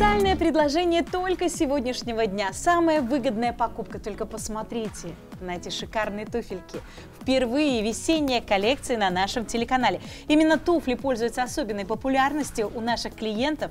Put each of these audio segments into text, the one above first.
Специальное предложение только сегодняшнего дня. Самая выгодная покупка. Только посмотрите на эти шикарные туфельки. Впервые весенняя коллекция на нашем телеканале. Именно туфли пользуются особенной популярностью у наших клиентов.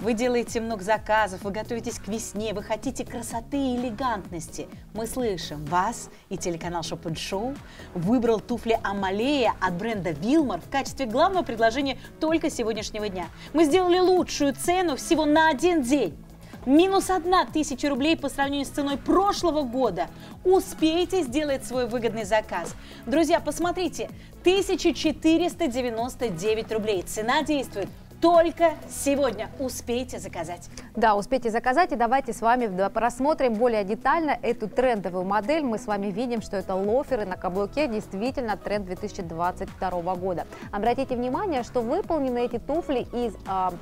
Вы делаете много заказов, вы готовитесь к весне, вы хотите красоты и элегантности. Мы слышим вас, и телеканал Shop Show выбрал туфли Амалея от бренда Wilmar в качестве главного предложения только сегодняшнего дня. Мы сделали лучшую цену всего на один день. Минус одна тысяча рублей по сравнению с ценой прошлого года. Успейте сделать свой выгодный заказ. Друзья, посмотрите, 1499 рублей. Цена действует только сегодня. Успейте заказать. Да, успейте заказать и давайте с вами просмотрим более детально эту трендовую модель. Мы с вами видим, что это лоферы на каблуке, действительно тренд 2022 года. Обратите внимание, что выполнены эти туфли из а,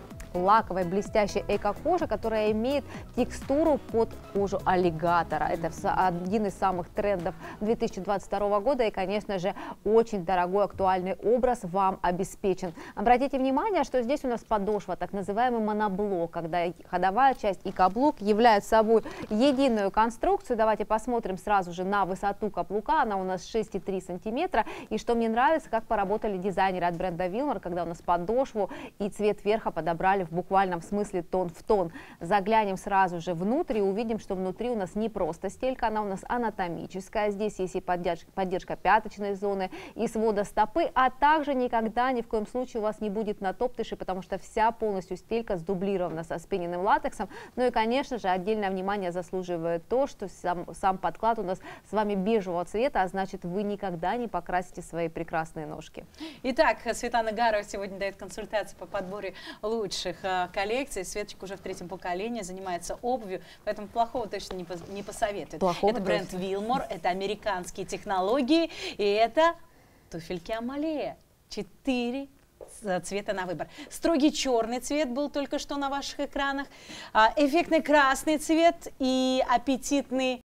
лаковой блестящей эко-кожи, которая имеет текстуру под кожу аллигатора. Это один из самых трендов 2022 года и, конечно же, очень дорогой актуальный образ вам обеспечен. Обратите внимание, что здесь у нас подошва, так называемый моноблок, когда ходовая часть и каблук являются собой единую конструкцию. Давайте посмотрим сразу же на высоту каблука. Она у нас 6,3 сантиметра. И что мне нравится, как поработали дизайнеры от бренда Wilmar, когда у нас подошву и цвет верха подобрали в буквальном смысле тон в тон. Заглянем сразу же внутрь и увидим, что внутри у нас не просто стелька, она у нас анатомическая. Здесь есть и поддержка, поддержка пяточной зоны, и свода стопы, а также никогда ни в коем случае у вас не будет натоптыши, потому что вся полностью стелька сдублирована со спиненным латексом. Ну и, конечно же, отдельное внимание заслуживает то, что сам, сам подклад у нас с вами бежевого цвета, а значит, вы никогда не покрасите свои прекрасные ножки. Итак, Светлана Гарова сегодня дает консультации по подборе лучше лучших э, коллекций. Светочка уже в третьем поколении занимается обувью, поэтому плохого точно не, пос не посоветует. Плохого это бренд Wilmore, это американские технологии, и это туфельки Амалея. Четыре цвета на выбор. Строгий черный цвет был только что на ваших экранах, а, эффектный красный цвет и аппетитный